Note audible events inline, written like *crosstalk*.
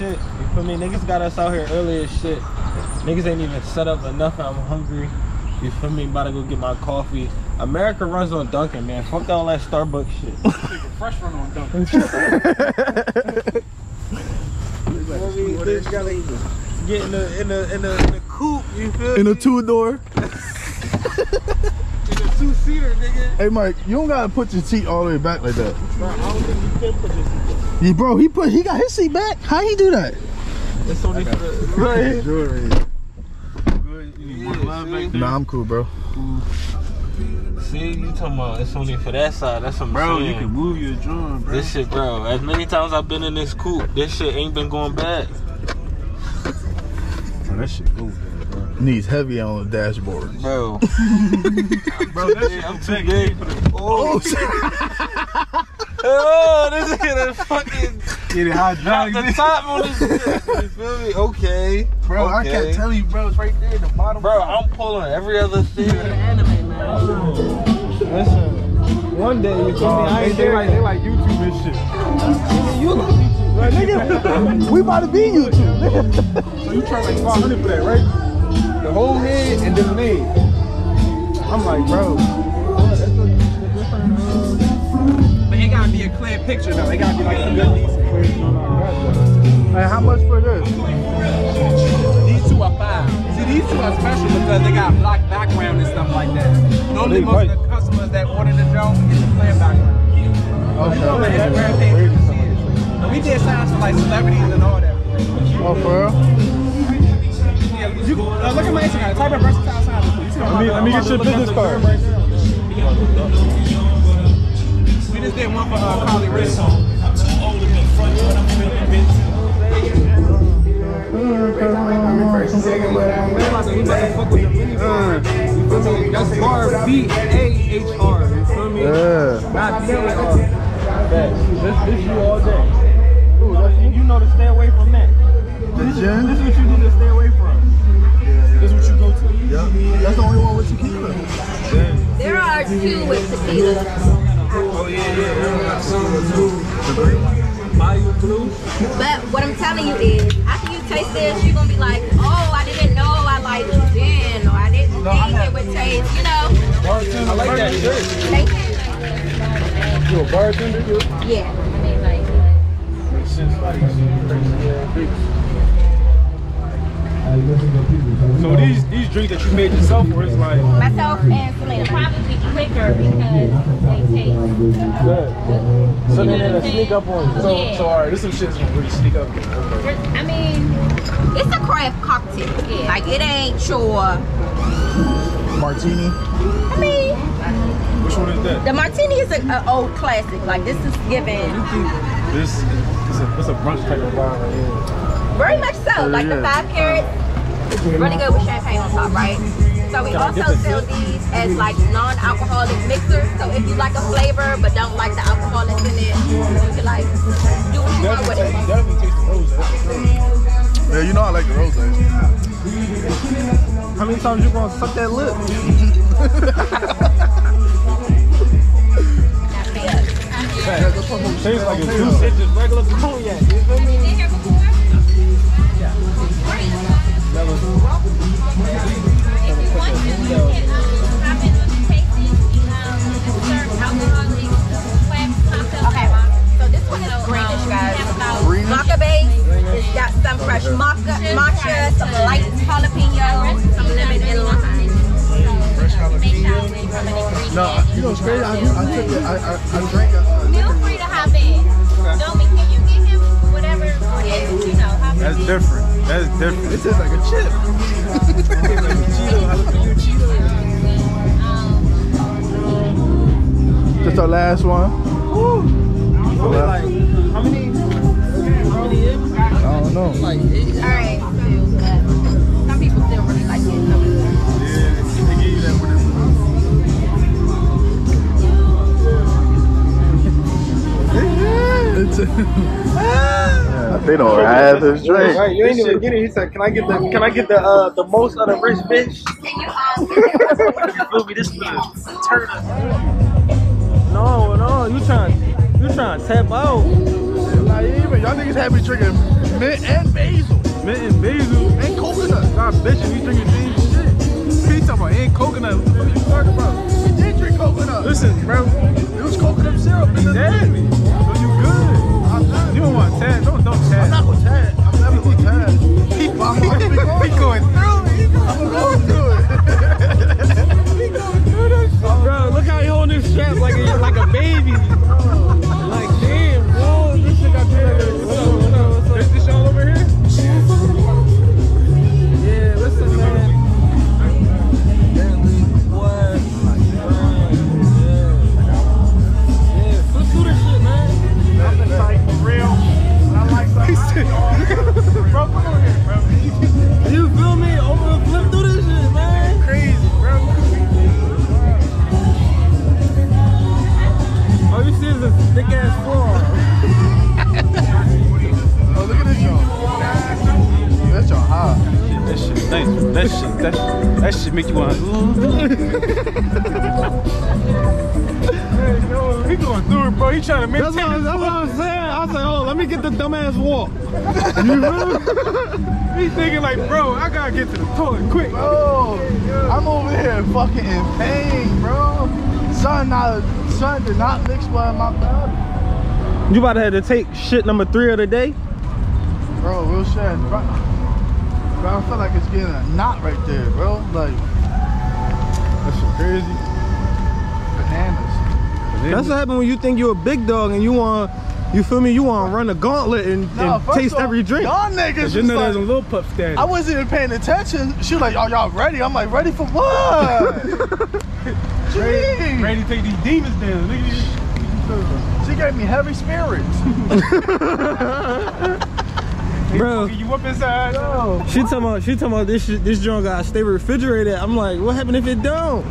shit. You feel me? Niggas got us out here early as shit. Niggas ain't even set up enough. I'm hungry. You feel me? About to go get my coffee. America runs on Dunkin', man. Fuck all that Starbucks shit. *laughs* Fresh run on Dunkin'. Niggas gotta get in the in the in the, in the coupe. You feel In me? *laughs* a two door. in the two seater, nigga. Hey Mike, you don't gotta put your seat all the way back like that. Bro, I don't think you can put your seat there. Yeah, bro, he put he got his seat back. How he do that? It's only for the right. Jewelry. Yeah. Nah, I'm cool, bro. See, you talking about it's only for that side. That's what Bro, saying. you can move your joint, bro. This shit, bro. As many times I've been in this coupe, this shit ain't been going bad. Oh, that shit cool, bro. Needs heavy on the dashboard. Bro. *laughs* Bro, that shit I'm I'm too too big. big. Oh, oh *laughs* oh this nigga fucking Get it got hydraulic. the top on this shit. You feel me? Okay. Bro, I can't tell you, bro. It's right there, in the bottom. Bro, I'm pulling every other thing. Listen, one day you feel me? Uh, I ain't they, there. like, they like YouTube and shit. you look YouTube, right, nigga? we about to be you two. *laughs* So you charge like 500 for that, right? The whole head and then the name. I'm like, bro. It gotta be a clear picture though. It gotta be like a good decent. Hey, how much for this? These two are five. See, these two are special because they got black background and stuff like that. Normally, most of the customers that order the drone get the clear background. Okay. it's a rare thing to see it. And we did signs for like celebrities and all that. Oh, for real? Yeah, you, uh, look at my Instagram. Type in versatile signs. You Let me, let me get to your look at business the card. right now. We just did one for uh, Carly Rae. That's bar B A H R. You feel me? Yeah. Not B A R. This, this you all day. Ooh, that's, you, know to stay away from that. This gin? is what you need to stay away from. This is what you go to. Yeah. That's the only one with tequila. There are two with tequila. Oh yeah, yeah. Bayou Blue. But what I'm telling you is, after you taste this, you're gonna be like, oh, I didn't know I liked gin, or I didn't think it would taste, you know. Bartender. I like that shirt. Taste it. You a bartender? Yeah. I mean, like, So these these drinks that you made yourself, or it's like myself and Selena. probably quicker because they taste Good. So then it'll sneak up on you. so Yeah. so. All right, this some shit's gonna really sneak up. I mean, It's a craft cocktail. Yeah. Like it ain't your. Martini. I mean, Which one is that? the martini is an old classic. Like this is given This it's a, it's a brunch type of vibe right here. Very much so. Oh, like the five carats, really good with champagne on top, right? So we also sell these as like non-alcoholic mixers. So if you like a flavor but don't like the alcohol that's in it, you can like do what you want with Definitely, it. definitely taste the rose. Yeah, you know I like the rose. Eh? How many times you gonna suck that lip? *laughs* Tastes like it's It's juicy. just regular cognac. You feel me? Maca base. It's got some fresh maca, matcha, some light jalapeno, some lemon and lime. No, you know it's crazy. I, I took it. I, I, I drank a, a Feel free to hop in. Domi, can you get him whatever, you know, hop That's in. different. That's different. It tastes like a chip. *laughs* Um, Just our last one. *laughs* they don't have his drink. Right, you ain't even get it. He said, "Can I get the Can I get the uh the most of the rich bitch?" can you um? Feel me? This is the turn up. No, no, you trying you trying to tap out? Like, even y'all niggas have me drinking mint and basil Mint and basil. and coconut. God, bitch, you drinking same shit. He talking about ain't coconut. What are you talking about? We did drink coconut. Listen, bro. it was coconut syrup. in the- Exactly. Not. Shit nice. That shit, that, that shit make you want to. He going through it, bro. He trying to make That's what, I'm- that's what I'm saying. I was like, oh, let me get the dumbass walk. You feel? He thinking like, bro, I gotta get to the toilet quick. Bro, I'm over here fucking in pain, bro. Son, not, son did not mix well in my body. You about to have to take shit number three of the day? Bro, real shit. Bro, bro, I feel like it's getting a knot right there, bro. Like, That shit crazy. bananas. That's what happens when you think you're a big dog and you want, you feel me? You want to run a gauntlet and, No, and taste off, every drink. Y'all niggas You was know there's a little pup status. I wasn't even paying attention. She was like, "Are y'all ready?" I'm like, "Ready for what?" Jeez. ready to take these demons down. Look at this. She gave me heavy spirits. *laughs* Bro, you up inside. Yo, she talking about, she talking about this this joint got to stay refrigerated. I'm like, what happened if it don't?